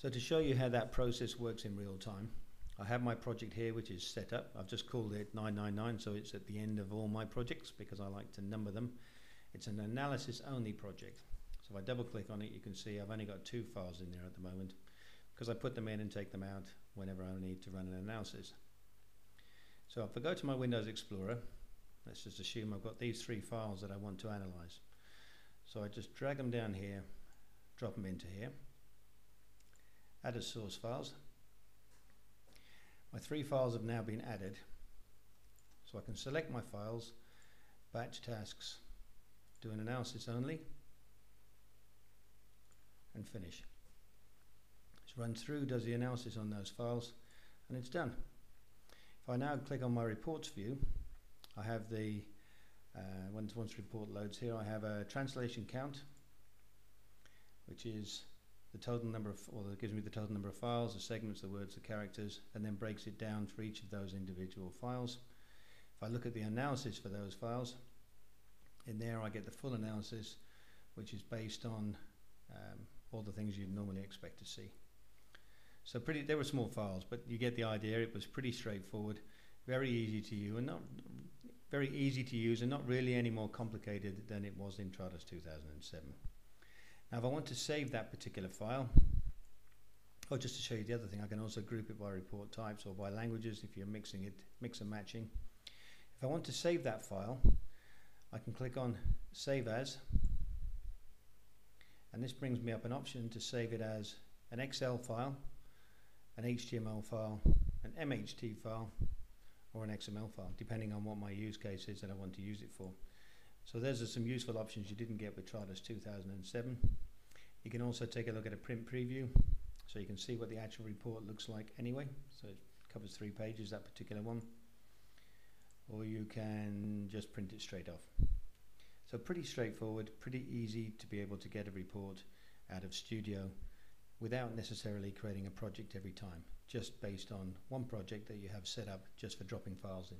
So to show you how that process works in real time, I have my project here which is set up. I've just called it 999 so it's at the end of all my projects because I like to number them. It's an analysis only project. So if I double click on it you can see I've only got two files in there at the moment because I put them in and take them out whenever I need to run an analysis. So if I go to my Windows Explorer, let's just assume I've got these three files that I want to analyze. So I just drag them down here, drop them into here, add as source files. My three files have now been added. So I can select my files, batch tasks, do an analysis only, and finish. It's run through, does the analysis on those files, and it's done. If I now click on my reports view, I have the, uh, once, once report loads here, I have a translation count, which is the total number of, or gives me the total number of files, the segments, the words, the characters, and then breaks it down for each of those individual files. If I look at the analysis for those files, in there I get the full analysis, which is based on um, all the things you'd normally expect to see. So pretty, they were small files, but you get the idea. It was pretty straightforward, very easy to use, and not very easy to use, and not really any more complicated than it was in Trados 2007. Now, if I want to save that particular file, or just to show you the other thing, I can also group it by report types or by languages if you're mixing it, mix and matching. If I want to save that file, I can click on Save As, and this brings me up an option to save it as an Excel file an HTML file, an MHT file, or an XML file, depending on what my use case is that I want to use it for. So those are some useful options you didn't get with Trados 2007. You can also take a look at a print preview, so you can see what the actual report looks like anyway. So it covers three pages, that particular one. Or you can just print it straight off. So pretty straightforward, pretty easy to be able to get a report out of Studio without necessarily creating a project every time, just based on one project that you have set up just for dropping files in.